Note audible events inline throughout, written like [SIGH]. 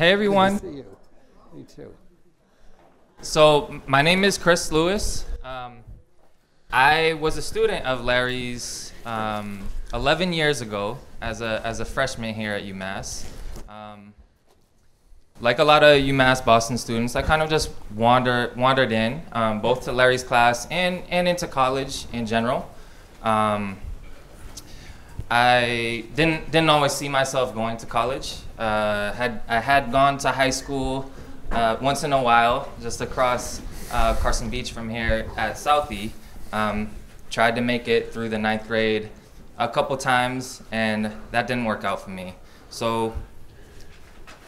Hey everyone. See you. Me too. So my name is Chris Lewis. Um, I was a student of Larry's um, 11 years ago as a as a freshman here at UMass. Um, like a lot of UMass Boston students, I kind of just wandered wandered in, um, both to Larry's class and and into college in general. Um, I didn't didn't always see myself going to college. Uh, had I had gone to high school uh, once in a while, just across uh, Carson Beach from here at Southie. Um, tried to make it through the ninth grade a couple times, and that didn't work out for me. So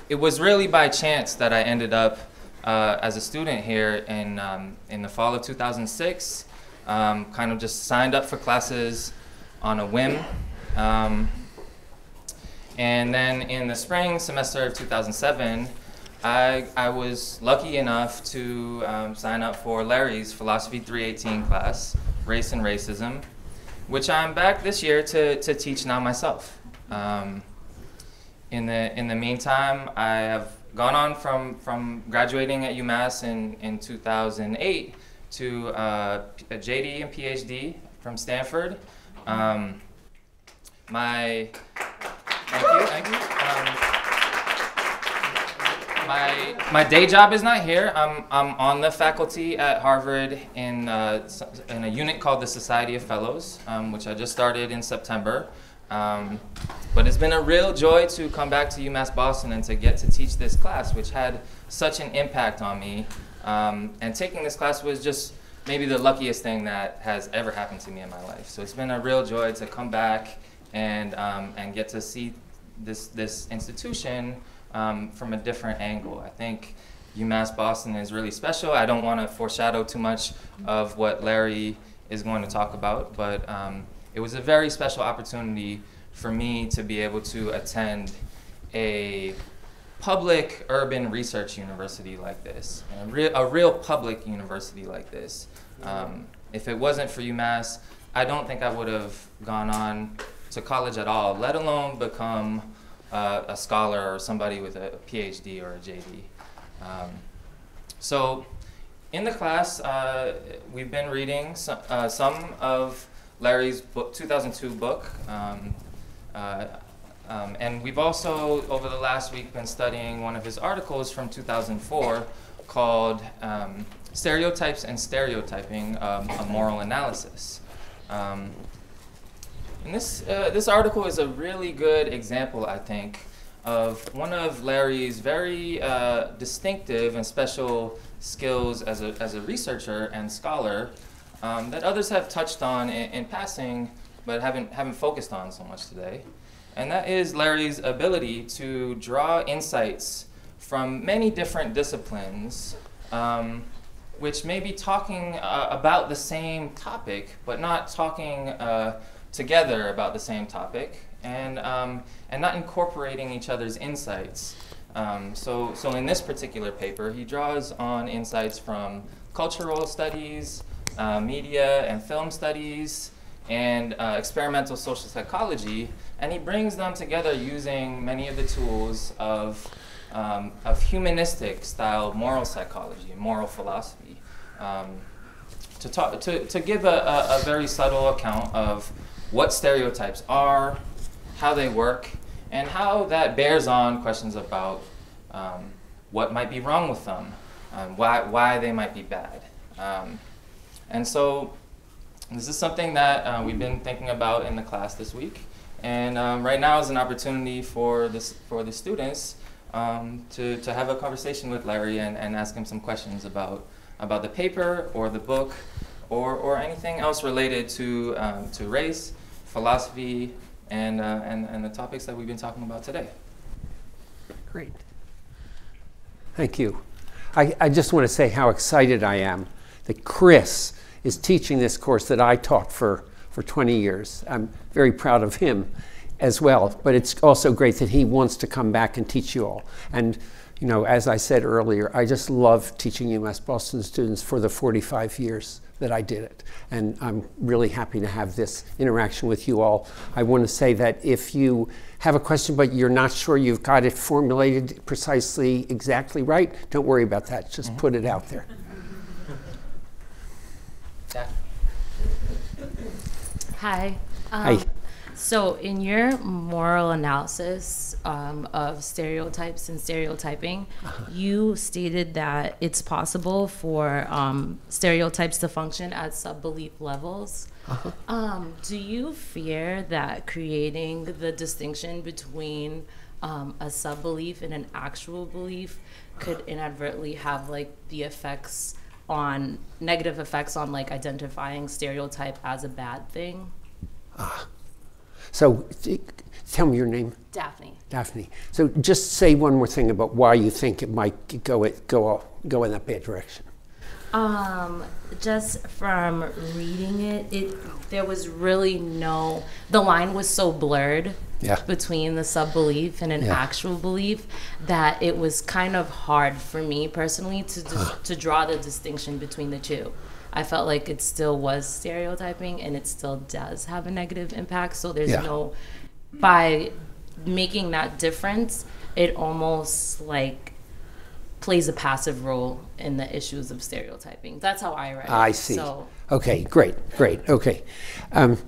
it was really by chance that I ended up uh, as a student here in um, in the fall of 2006. Um, kind of just signed up for classes on a whim. Um, and then in the spring semester of 2007, I, I was lucky enough to um, sign up for Larry's Philosophy 318 class, Race and Racism, which I'm back this year to, to teach now myself. Um, in, the, in the meantime, I have gone on from, from graduating at UMass in, in 2008 to uh, a JD and PhD from Stanford. Um, my thank you, thank you. Um, my my day job is not here. I'm I'm on the faculty at Harvard in uh, in a unit called the Society of Fellows, um, which I just started in September. Um, but it's been a real joy to come back to UMass Boston and to get to teach this class, which had such an impact on me. Um, and taking this class was just maybe the luckiest thing that has ever happened to me in my life. So it's been a real joy to come back and um, and get to see this this institution um, from a different angle. I think UMass Boston is really special. I don't want to foreshadow too much of what Larry is going to talk about, but um, it was a very special opportunity for me to be able to attend a public urban research university like this, a, a real public university like this. Um, if it wasn't for UMass, I don't think I would have gone on to college at all, let alone become uh, a scholar or somebody with a PhD or a JD. Um, so, in the class, uh, we've been reading some, uh, some of Larry's book, 2002 book, um, uh, um, and we've also, over the last week, been studying one of his articles from 2004 called um, Stereotypes and Stereotyping um, A Moral Analysis. And this, uh, this article is a really good example, I think, of one of Larry's very uh, distinctive and special skills as a, as a researcher and scholar um, that others have touched on in, in passing but haven't, haven't focused on so much today. And that is Larry's ability to draw insights from many different disciplines, um, which may be talking uh, about the same topic, but not talking uh, together about the same topic, and, um, and not incorporating each other's insights. Um, so, so in this particular paper, he draws on insights from cultural studies, uh, media and film studies, and uh, experimental social psychology, and he brings them together using many of the tools of, um, of humanistic style moral psychology moral philosophy. Um, to, talk, to, to give a, a, a very subtle account of what stereotypes are, how they work, and how that bears on questions about um, what might be wrong with them, um, why, why they might be bad. Um, and so this is something that uh, we've been thinking about in the class this week. And um, right now is an opportunity for, this, for the students um, to, to have a conversation with Larry and, and ask him some questions about, about the paper or the book or, or anything else related to, um, to race, philosophy, and, uh, and, and the topics that we've been talking about today. Great. Thank you. I, I just want to say how excited I am that Chris is teaching this course that I taught for, for 20 years. I'm very proud of him as well, but it's also great that he wants to come back and teach you all. And you know, as I said earlier, I just love teaching UMass Boston students for the 45 years that I did it. And I'm really happy to have this interaction with you all. I want to say that if you have a question but you're not sure you've got it formulated precisely exactly right, don't worry about that. Just mm-hmm. put it out there. Hi. Um, Hi. So, in your moral analysis um, of stereotypes and stereotyping, uh-huh. you stated that it's possible for um, stereotypes to function at sub belief levels. Uh-huh. Um, do you fear that creating the distinction between um, a sub belief and an actual belief could inadvertently have like the effects on negative effects on like identifying stereotype as a bad thing? Ah. So tell me your name. Daphne. Daphne. So just say one more thing about why you think it might go it, go go in that bad direction. Um, just from reading it, it there was really no the line was so blurred yeah. between the sub belief and an yeah. actual belief that it was kind of hard for me personally to to draw the distinction between the two. I felt like it still was stereotyping and it still does have a negative impact. So there's yeah. no, by making that difference, it almost like plays a passive role in the issues of stereotyping. That's how I read it. I see. So, okay, great, great, okay. Um,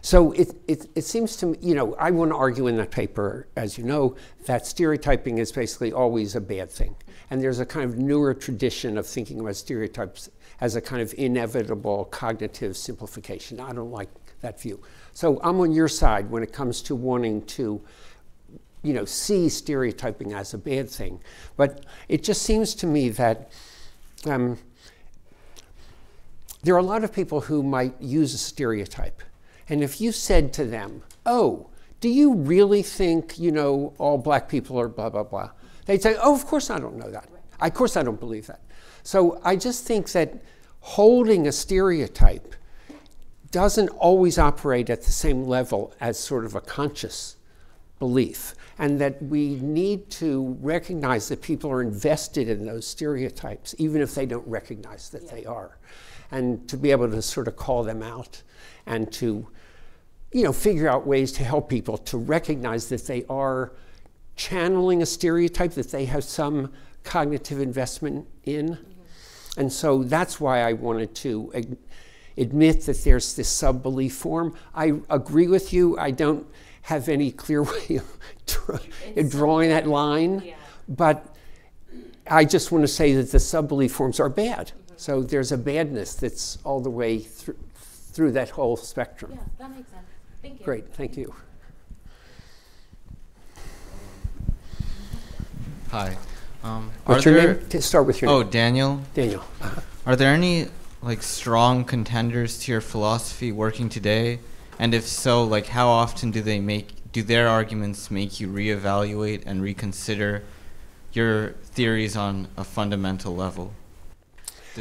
so it, it, it seems to me, you know, I want to argue in that paper, as you know, that stereotyping is basically always a bad thing. And there's a kind of newer tradition of thinking about stereotypes as a kind of inevitable cognitive simplification. I don't like that view. So I'm on your side when it comes to wanting to you know, see stereotyping as a bad thing. But it just seems to me that um, there are a lot of people who might use a stereotype. And if you said to them, oh, do you really think, you know, all black people are blah, blah, blah? They'd say, oh, of course I don't know that. Of course I don't believe that. So I just think that holding a stereotype doesn't always operate at the same level as sort of a conscious belief. And that we need to recognize that people are invested in those stereotypes, even if they don't recognize that yeah. they are. And to be able to sort of call them out and to you know, figure out ways to help people to recognize that they are channeling a stereotype that they have some cognitive investment in. Mm-hmm. And so that's why I wanted to admit that there's this sub belief form. I agree with you. I don't have any clear [LAUGHS] way of drawing that line, yeah. but I just want to say that the sub belief forms are bad. Mm-hmm. So there's a badness that's all the way through, through that whole spectrum. Yeah, that makes sense. Thank you. Great, thank you. Hi. Um, What's your there, name? Start with your oh, name. Daniel. Daniel. Uh-huh. Are there any like strong contenders to your philosophy working today? And if so, like how often do they make do their arguments make you reevaluate and reconsider your theories on a fundamental level?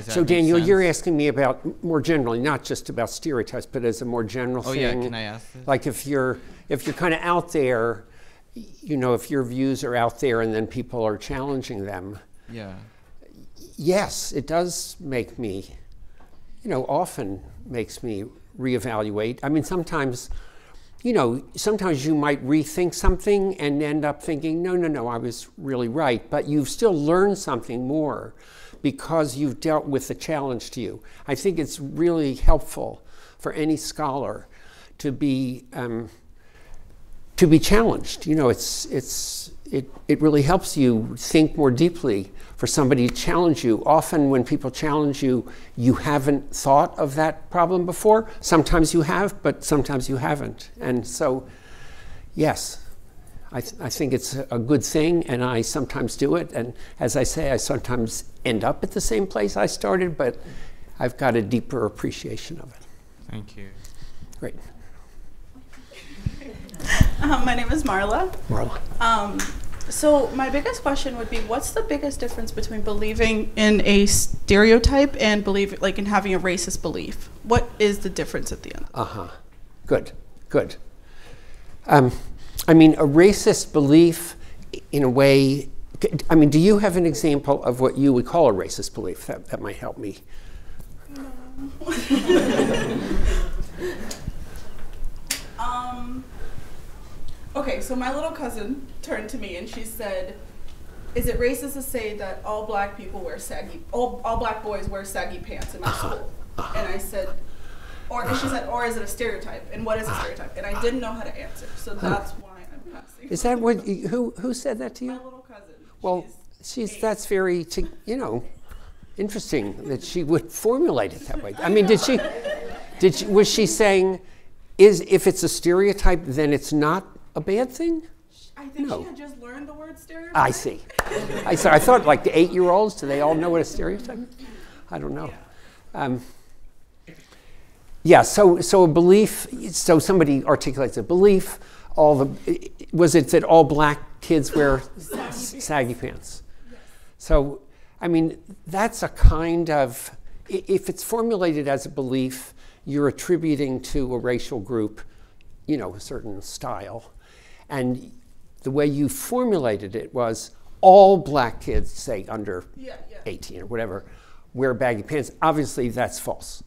So Daniel, sense? you're asking me about more generally, not just about stereotypes, but as a more general oh, thing. Oh yeah, can I ask? This? Like if you're if you're kind of out there you know, if your views are out there and then people are challenging them. Yeah. Yes, it does make me, you know, often makes me reevaluate. I mean, sometimes, you know, sometimes you might rethink something and end up thinking, no, no, no, I was really right. But you've still learned something more because you've dealt with the challenge to you. I think it's really helpful for any scholar to be. Um, to be challenged. You know, it's, it's, it, it really helps you think more deeply for somebody to challenge you. Often, when people challenge you, you haven't thought of that problem before. Sometimes you have, but sometimes you haven't. And so, yes, I, th- I think it's a good thing, and I sometimes do it. And as I say, I sometimes end up at the same place I started, but I've got a deeper appreciation of it. Thank you. Great. [LAUGHS] Um, my name is Marla. Marla. Um, so my biggest question would be, what's the biggest difference between believing in a stereotype and believing, like, in having a racist belief? What is the difference at the end? Uh huh. Good. Good. Um, I mean, a racist belief, in a way, I mean, do you have an example of what you would call a racist belief? That, that might help me. [LAUGHS] um, [LAUGHS] okay, so my little cousin turned to me and she said, "Is it racist to say that all black people wear saggy, all, all black boys wear saggy pants in my school?" And I said, or and she said, "Or is it a stereotype? And what is a stereotype?" And I didn't know how to answer, so that's why I'm passing. Is that what, who, who said that to you? my little cousin? Well, she's, that's very, t- you know, interesting that she would formulate it that way. I mean, did she, did she, was she saying, is, if it's a stereotype, then it's not a bad thing? I think no. she had just learned the word stereotype. I see. I, so I thought like the eight-year-olds, do they all know what a stereotype is? I don't know. Um, yeah, so, so a belief, so somebody articulates a belief, all the, was it that all black kids wear s- saggy pants? Yes. So, I mean, that's a kind of, if it's formulated as a belief, you're attributing to a racial group, you know, a certain style. And the way you formulated it was all black kids, say under Yeah, yeah. 18 or whatever, wear baggy pants. Obviously, that's false.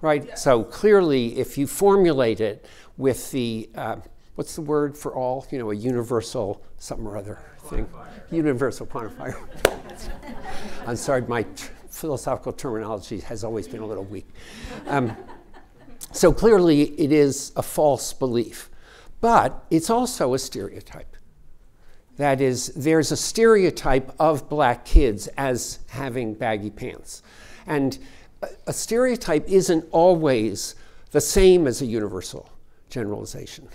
Right? So clearly, if you formulate it with the, uh, what's the word for all? You know, a universal something or other thing. Universal quantifier. [LAUGHS] I'm sorry, my philosophical terminology has always been a little weak. Um, so clearly, it is a false belief, but it's also a stereotype. That is, there's a stereotype of black kids as having baggy pants. And a, stereotype isn't always the same as a universal generalization.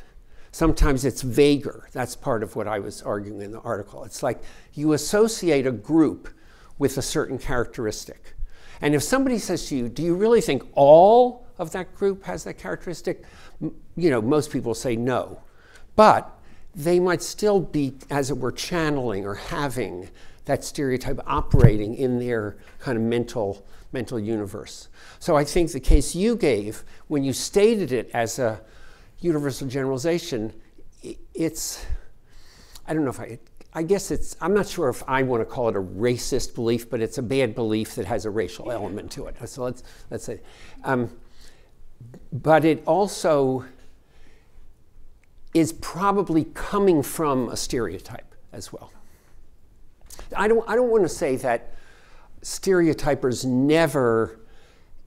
Sometimes it's vaguer. That's part of what I was arguing in the article. It's like you associate a group with a certain characteristic. And if somebody says to you, Do you really think all of that group has that characteristic? You know, most people say no. But they might still be, as it were, channeling or having that stereotype operating in their kind of mental, mental universe. So I think the case you gave, when you stated it as a universal generalization, it's, I don't know if I, I guess it's, I'm not sure if I want to call it a racist belief, but it's a bad belief that has a racial element to it. So let's, let's say, um, but it also is probably coming from a stereotype as well. I don't, I don't want to say that stereotypers never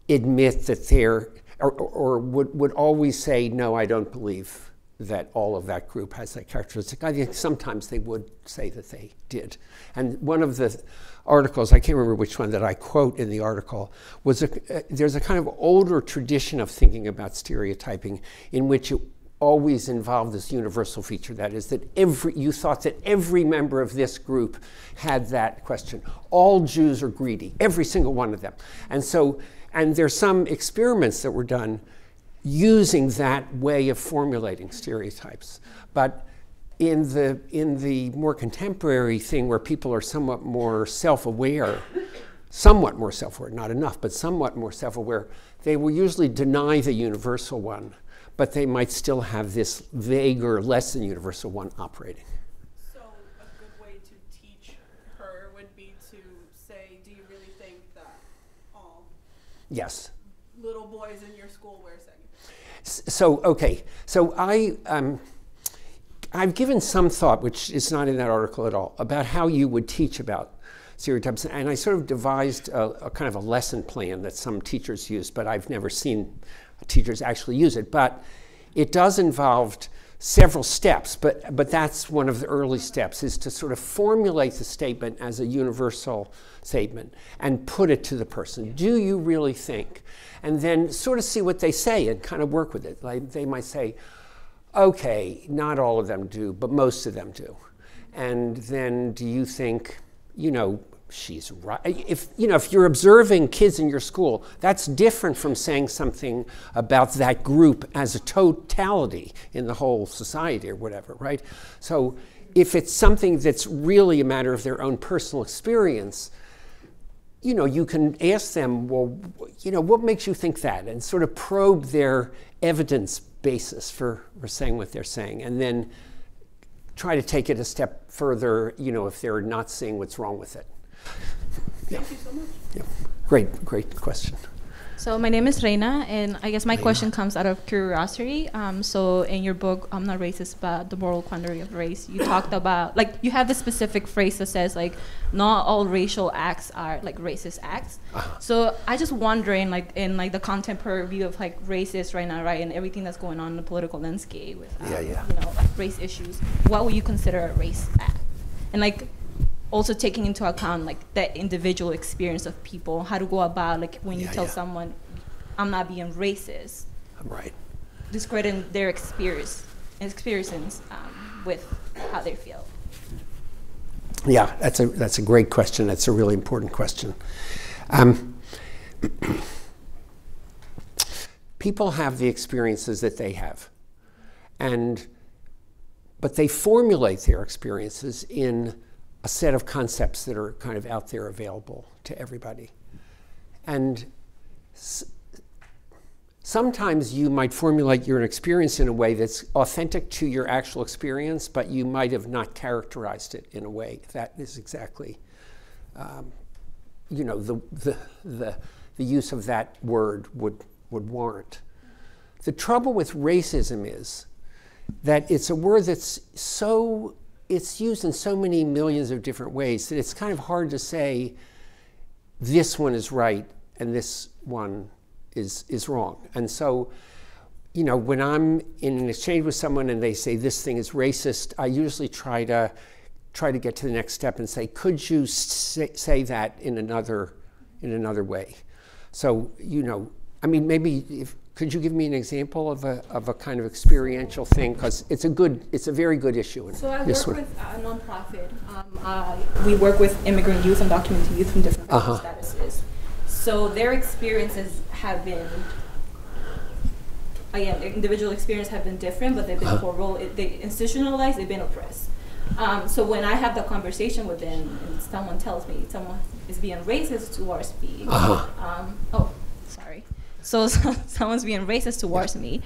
admit that they're, or, or would, would always say, no, I don't believe that all of that group has that characteristic. I think sometimes they would say that they did. And one of the articles, I can't remember which one that I quote in the article, was a, uh, there's a kind of older tradition of thinking about stereotyping in which it always involved this universal feature. That is that every you thought that every member of this group had that question. All jews are greedy every single one of them. And so and there's some experiments that were done using that way of formulating stereotypes. But in the in the more contemporary thing where people are somewhat more self-aware somewhat more self-aware not enough but somewhat more self-aware they will usually deny the universal one but they might still have this vaguer, less than universal one operating. So a good way to teach her would be to say, "Do you really think that all Yes. little boys in your school wear saggy pants?" S- So, okay. So I, um, I've given some thought, which is not in that article at all, about how you would teach about stereotypes. And I sort of devised a, a kind of a lesson plan that some teachers use, but I've never seen teachers actually use it. But it does involve several steps, but, but that's one of the early steps, is to sort of formulate the statement as a universal statement and put it to the person. Do you really think? And then sort of see what they say and kind of work with it. Like they might say, okay, not all of them do, but most of them do. And then do you think, you know, she's right? If, you know, if you're observing kids in your school, that's different from saying something about that group as a totality in the whole society or whatever, right? So if it's something that's really a matter of their own personal experience, you know, you can ask them, well, you know, what makes you think that? And sort of probe their evidence basis for, for saying what they're saying. And then try to take it a step further, you know, if they're not seeing what's wrong with it. Thank you so much. Yeah. Great, great question. So my name is Reina, and I guess my question comes out of curiosity. Um, so in your book, I'm not racist, but the moral quandary of race, you talked [COUGHS] about like you have this specific phrase that says like not all racial acts are like racist acts. Uh-huh. So I just wondering like in like the contemporary view of like racist right now, right, and everything that's going on in the political landscape with um, Yeah, yeah. you know race issues, what would you consider a race act? And like also taking into account like the individual experience of people, how to go about like when you Yeah, tell yeah. someone, I'm not being racist, Right. discrediting their experience experiences um, with how they feel. Yeah, that's a that's a great question. That's a really important question. Um, [CLEARS THROAT] people have the experiences that they have, and but they formulate their experiences in a set of concepts that are kind of out there available to everybody, and sometimes you might formulate your experience in a way that's authentic to your actual experience, but you might have not characterized it in a way that is exactly, um, you know, the, the, the, the use of that word would, would warrant. The trouble with racism is that it's a word that's so, it's used in so many millions of different ways that it's kind of hard to say this one is right and this one is is wrong. And so, you know, when I'm in an exchange with someone and they say this thing is racist, I usually try to try to get to the next step and say, could you say, say that in another in another way? So, you know, I mean, maybe if could you give me an example of a, of a kind of experiential thing? Because it's a good, it's a very good issue. in So I work one. with a nonprofit. Um, uh, we work with immigrant youth and documented youth from different Uh-huh. statuses. So their experiences have been, again, their individual experience have been different, but they've been Uh-huh. horrible. It, they institutionalized. They've been oppressed. Um, so when I have the conversation with them, and someone tells me someone is being racist towards me, Uh-huh. um, oh, sorry. [LAUGHS] So, someone's being racist towards me.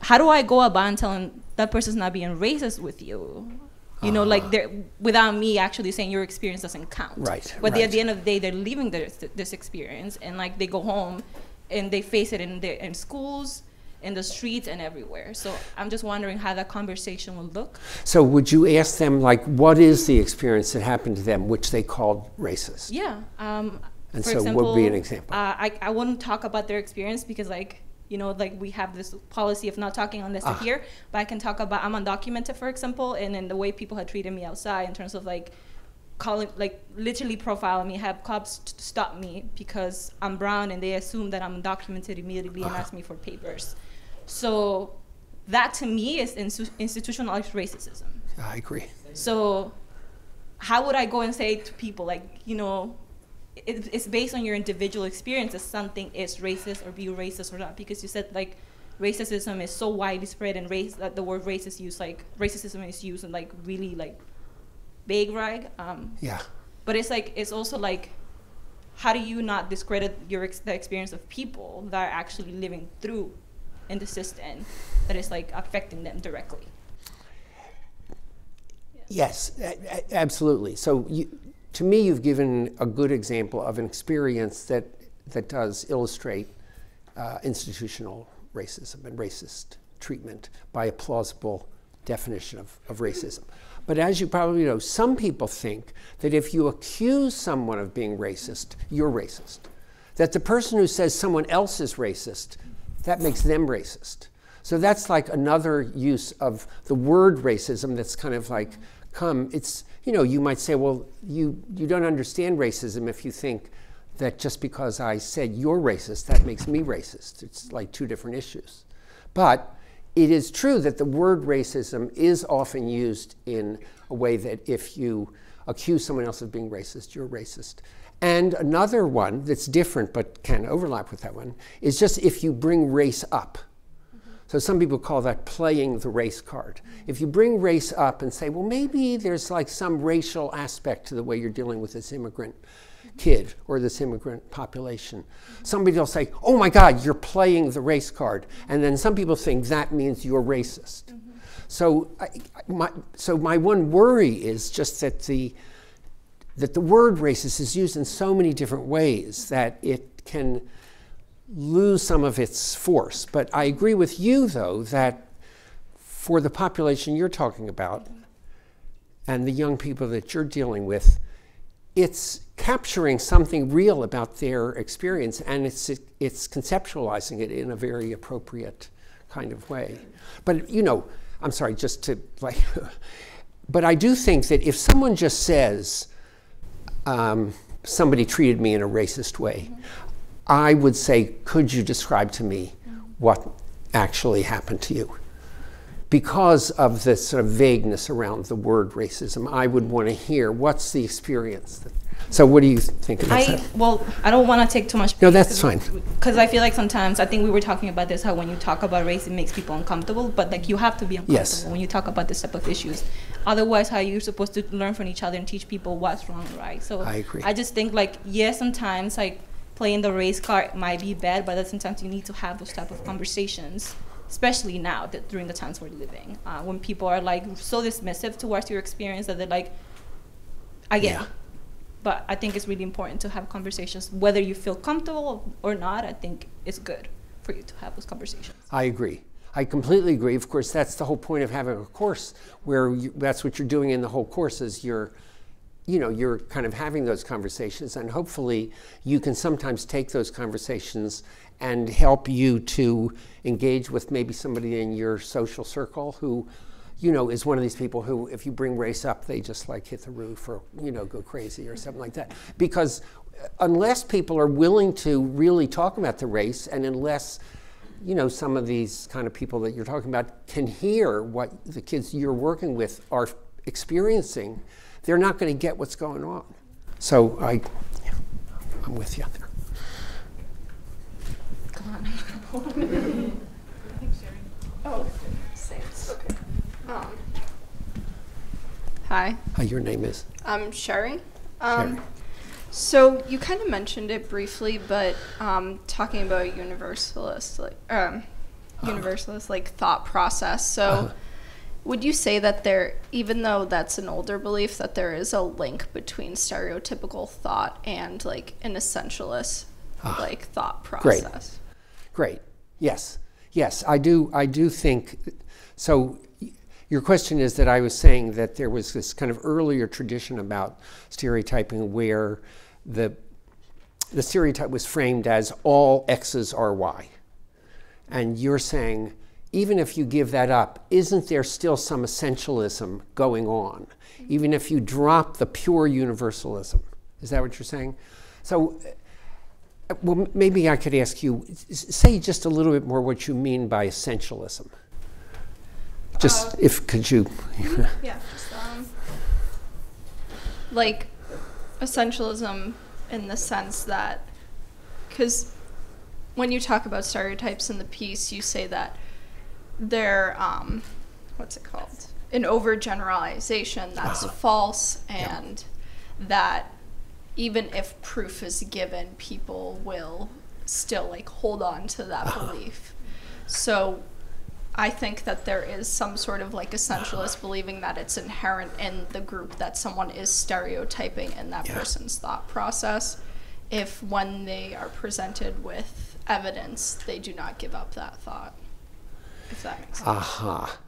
How do I go about and telling that person's not being racist with you? You know, like they're without me actually saying your experience doesn't count. Right, But they, right. at the end of the day, they're living this, this experience, and like they go home, and they face it in their in schools, in the streets, and everywhere. So I'm just wondering how that conversation will look. So would you ask them like, what is the experience that happened to them, which they called racist? Yeah. Um, And for so what example, would be an example? Uh, I, I wouldn't talk about their experience because, like, you know, like we have this policy of not talking unless Ah. here. But I can talk about I'm undocumented, for example, and then the way people had treated me outside in terms of like calling, like literally profiling me, have cops stop me because I'm brown and they assume that I'm undocumented immediately and Uh-huh. ask me for papers. So that to me is institutionalized racism. I agree. So, how would I go and say to people, like, you know, it, it's based on your individual experience if something is racist or be racist or not? Because you said, like, racism is so widespread and race that the word racist is used, like, racism is used in, like, really, like, big, right? Um, Yeah. but it's like, it's also like, how do you not discredit your ex- the experience of people that are actually living through in the system that is, like, affecting them directly? Yes, absolutely. So, you, to me, you've given a good example of an experience that that does illustrate uh, institutional racism and racist treatment by a plausible definition of, of racism. But as you probably know, some people think that if you accuse someone of being racist, you're racist. That the person who says someone else is racist, that makes them racist. So that's like another use of the word racism that's kind of like come it's you know you might say well you you don't understand racism if you think that just because I said you're racist that makes me racist. It's like two different issues. But it is true that the word racism is often used in a way that if you accuse someone else of being racist you're racist. And another one that's different but can overlap with that one is just if you bring race up so some people call that playing the race card. If you bring race up and say, well, maybe there's like some racial aspect to the way you're dealing with this immigrant kid or this immigrant population, somebody will say, oh my God, you're playing the race card. And then some people think that means you're racist. So, I, my, so my one worry is just that the that the word racist is used in so many different ways that it can lose some of its force. But I agree with you, though, that for the population you're talking about and the young people that you're dealing with, it's capturing something real about their experience and it's, it's conceptualizing it in a very appropriate kind of way. But, you know, I'm sorry, just to like, [LAUGHS] but I do think that if someone just says, um, somebody treated me in a racist way, I would say, could you describe to me what actually happened to you? Because of the sort of vagueness around the word racism, I would want to hear what's the experience that so what do you think about I that? well, I don't want to take too much. No, that's fine. Because I feel like sometimes I think we were talking about this how when you talk about race it makes people uncomfortable, but like you have to be uncomfortable Yes. when you talk about this type of issues. Otherwise, how you're supposed to learn from each other and teach people what's wrong right. So I agree. I just think like yes, sometimes like playing the race card might be bad, but sometimes you need to have those type of conversations. Especially now that during the times we're living, uh, when people are like so dismissive towards your experience that they're like, I get Yeah. it but I think it's really important to have conversations, whether you feel comfortable or not. I think it's good for you to have those conversations. I agree. I completely agree. Of course, that's the whole point of having a course where you, that's what you're doing in the whole course is you're, you know, you're kind of having those conversations, and hopefully you can sometimes take those conversations and help you to engage with maybe somebody in your social circle who, you know, is one of these people who, if you bring race up, they just like hit the roof or you know go crazy or something like that. Because unless people are willing to really talk about the race, and unless you know, some of these kind of people that you're talking about can hear what the kids you're working with are experiencing, they're not going to get what's going on. So I, yeah, I'm with you [LAUGHS] there. Oh, thanks. Okay. Um, hi, Uh, your name is? I'm Sherry. Um, Sherry. So you kind of mentioned it briefly, but um, talking about universalist, like um, universalist, like thought process. So, Uh-huh. Would you say that there, even though that's an older belief, that there is a link between stereotypical thought and like an essentialist, like thought Ah. Great. process? Great. Yes. Yes, I do. I do think. So, your question is that I was saying that there was this kind of earlier tradition about stereotyping where the the stereotype was framed as all X's are Y, and you're saying even if you give that up, isn't there still some essentialism going on? Even if you drop the pure universalism, is that what you're saying? So. uh, Well, maybe I could ask you, say just a little bit more what you mean by essentialism. Just Uh, if, could you? [LAUGHS] Yeah, just um, like essentialism in the sense that, because when you talk about stereotypes in the piece, you say that they're um, what's it called? An overgeneralization that's Uh-huh. false, and that even if proof is given, people will still like hold on to that Uh-huh. belief. So I think that there is some sort of like essentialist believing that it's inherent in the group that someone is stereotyping in that Yeah. person's thought process. If when they are presented with evidence, they do not give up that thought. If that makes sense. Aha.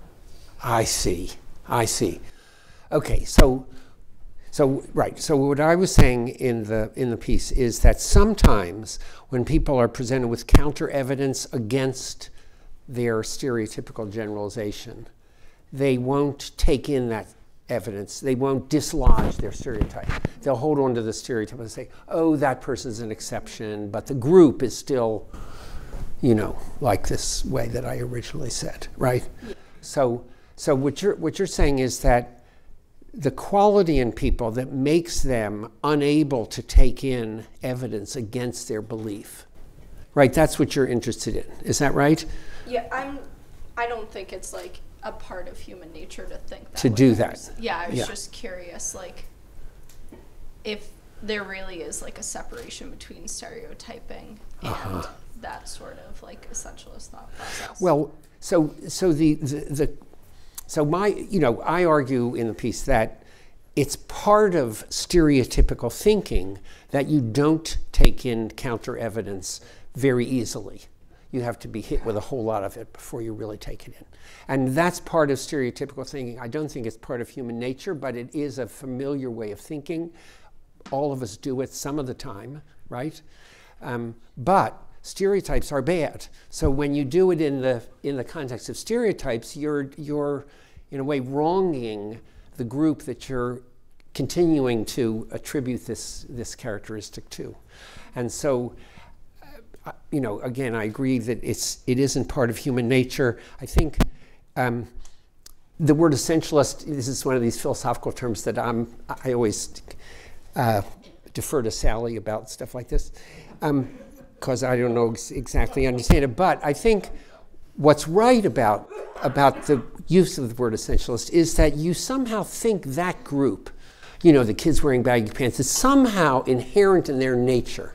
I see. I see. Okay, so so right. So what I was saying in the in the piece is that sometimes when people are presented with counter evidence against their stereotypical generalization, they won't take in that evidence. They won't dislodge their stereotype. They'll hold on to the stereotype and say, "Oh, that person's an exception, but the group is still you know, like this way that I originally said, right? So, so what you're what you're saying is that the quality in people that makes them unable to take in evidence against their belief, right? That's what you're interested in. Is that right? Yeah, I'm. I don't think it's like a part of human nature to think that. To way. do that. Yeah, I was Yeah. just curious, like, if there really is like a separation between stereotyping uh-huh. and that sort of like essentialist thought process. Well, so so the, the, the So my, you know, I argue in the piece that it's part of stereotypical thinking that you don't take in counter evidence very easily. You have to be hit with a whole lot of it before you really take it in. And that's part of stereotypical thinking. I don't think it's part of human nature, but it is a familiar way of thinking. All of us do it some of the time, right? Um, but stereotypes are bad. So when you do it in the in the context of stereotypes, you're you're in a way wronging the group that you're continuing to attribute this this characteristic to. And so uh, you know, again, I agree that it's it isn't part of human nature. I think um, the word essentialist. This is one of these philosophical terms that I'm. I always uh, defer to Sally about stuff like this, because I don't know ex- exactly understand it. But I think what's right about about the use of the word essentialist is that you somehow think that group, you know, the kids wearing baggy pants, is somehow inherent in their nature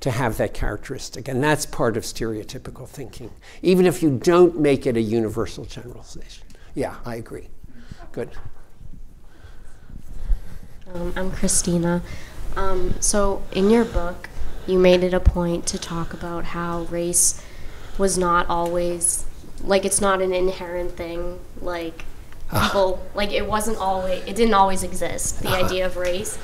to have that characteristic. And that's part of stereotypical thinking, even if you don't make it a universal generalization. Yeah, I agree. Good. Um, I'm Christina. Um, so, in your book, you made it a point to talk about how race was not always, like, it's not an inherent thing. Like, ah. people, like, it wasn't always, it didn't always exist, the uh-huh. idea of race.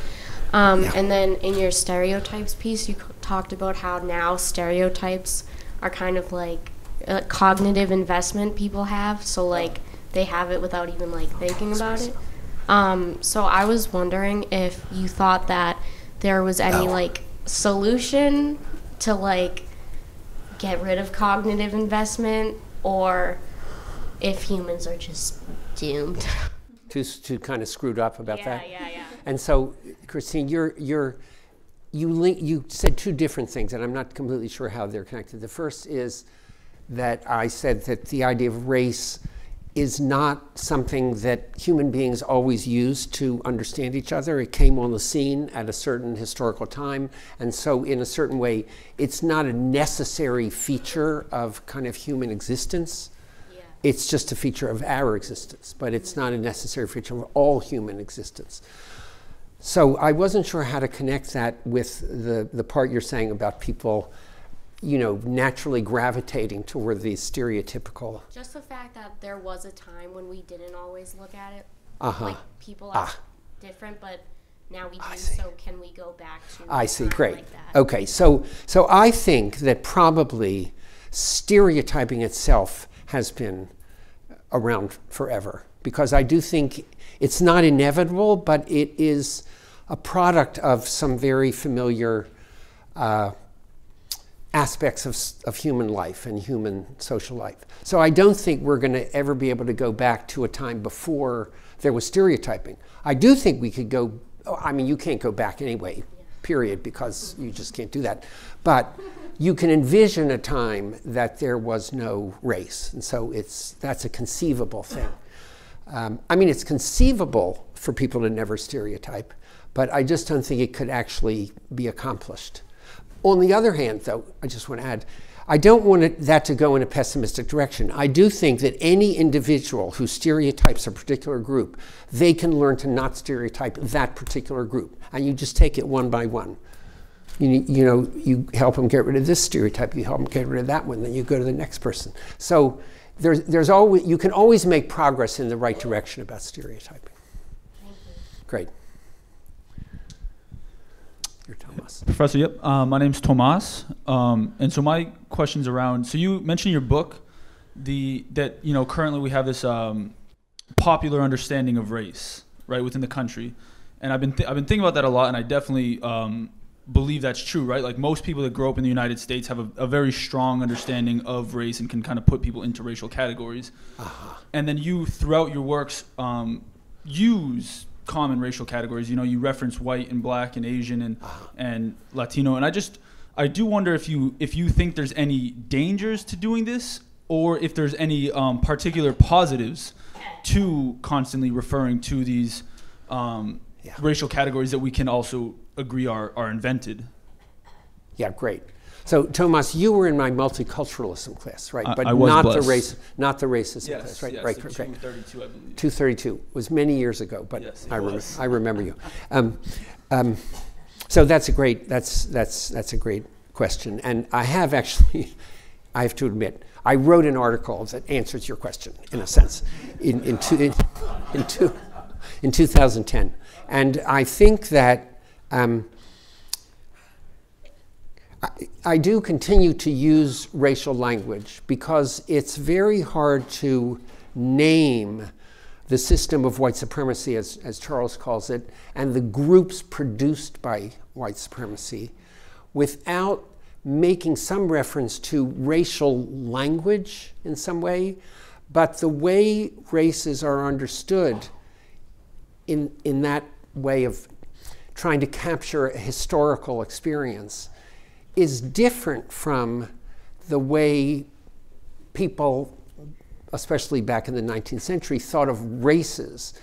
Um, yeah. And then in your stereotypes piece, you talked about how now stereotypes are kind of like a cognitive investment people have. So like they have it without even like thinking about it. Um, so I was wondering if you thought that there was any like solution to like get rid of cognitive investment or if humans are just doomed. [LAUGHS] too, too kind of screwed up about that. yeah, that? Yeah, yeah, And so, Christine, you're, you're, you, link, you said two different things, and I'm not completely sure how they're connected. The first is that I said that the idea of race is not something that human beings always use to understand each other. It came on the scene at a certain historical time, and so in a certain way, it's not a necessary feature of kind of human existence. Yeah. It's just a feature of our existence, but it's not a necessary feature of all human existence. So I wasn't sure how to connect that with the, the part you're saying about people, you know, naturally gravitating toward these stereotypical. Just the fact that there was a time when we didn't always look at it. Uh-huh. Like people are ah. different, but now we do. So can we go back to? I see. Great. Like okay. So so I think that probably stereotyping itself has been around forever because I do think it's not inevitable, but it is a product of some very familiar uh, aspects of, of human life and human social life. So I don't think we're going to ever be able to go back to a time before there was stereotyping. I do think we could go, I mean, you can't go back anyway, period, because you just can't do that. But you can envision a time that there was no race. And so it's, that's a conceivable thing. Um, I mean, it's conceivable for people to never stereotype, but I just don't think it could actually be accomplished. On the other hand, though, I just want to add, I don't want it, that to go in a pessimistic direction. I do think that any individual who stereotypes a particular group, they can learn to not stereotype that particular group. And you just take it one by one. You, you know, you help them get rid of this stereotype, you help them get rid of that one, then you go to the next person. So there's, there's always, you can always make progress in the right direction about stereotyping. Great. You're Thomas. Professor, yep. Um, my name's Tomas. Um, and so my question's around, so you mentioned your book the, that, you know, currently we have this um, popular understanding of race, right, within the country. And I've been, th- I've been thinking about that a lot, and I definitely um, believe that's true, right? Like most people that grow up in the United States have a, a very strong understanding of race and can kind of put people into racial categories. Uh-huh. And then you, throughout your works, um, use common racial categories. You know, you reference white and black and Asian and uh-huh. and Latino. And I just, I do wonder if you if you think there's any dangers to doing this, or if there's any um, particular positives to constantly referring to these um, yeah. racial categories that we can also agree are, are invented. Yeah, great. So, Tomas, you were in my multiculturalism class, right? I- but I was not blessed. the race, not the racism class, right? right, right. 232, I believe. 232 was many years ago, but Yes, I, rem- I remember you. Um, um, so that's a great that's that's that's a great question, and I have actually, [LAUGHS] I have to admit, I wrote an article that answers your question in a sense, in in, two, in, in, two, in 2010, and I think that. Um, I, I do continue to use racial language because it's very hard to name the system of white supremacy, as, as Charles calls it, and the groups produced by white supremacy without making some reference to racial language in some way. But the way races are understood in, in that way of trying to capture a historical experience is different from the way people, especially back in the 19th century, thought of races.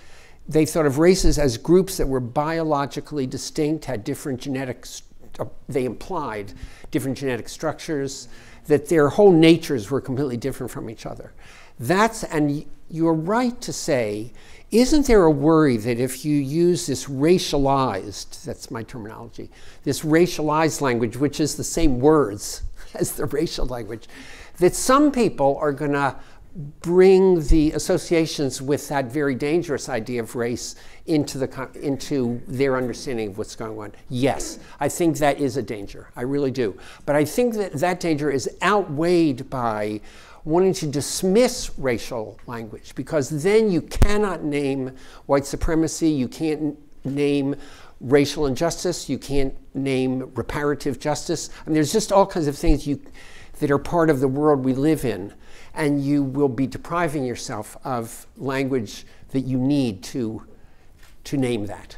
They thought of races as groups that were biologically distinct, had different genetics, uh, they implied different genetic structures, that their whole natures were completely different from each other. That's, and you're right to say, isn't there a worry that if you use this racialized, that's my terminology, this racialized language, which is the same words [LAUGHS] as the racial language, that some people are going to bring the associations with that very dangerous idea of race into the into their understanding of what's going on. Yes, I think that is a danger. I really do. But I think that that danger is outweighed by wanting to dismiss racial language because then you cannot name white supremacy, you can't name racial injustice, you can't name reparative justice. I mean, there's just all kinds of things you, that are part of the world we live in, and you will be depriving yourself of language that you need to, to name that.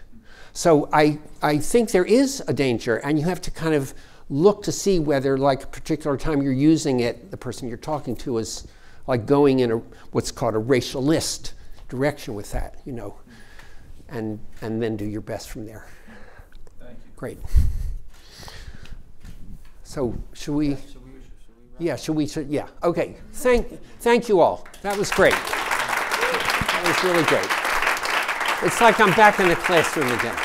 So I, I think there is a danger, and you have to kind of look to see whether, like a particular time you're using it, the person you're talking to is like going in a what's called a racialist direction with that, you know, and and then do your best from there. Thank you. Great. So should we? Yeah, should we? Should, yeah. Okay. Thank thank you all. That was great. That was really great. It's like I'm back in the classroom again.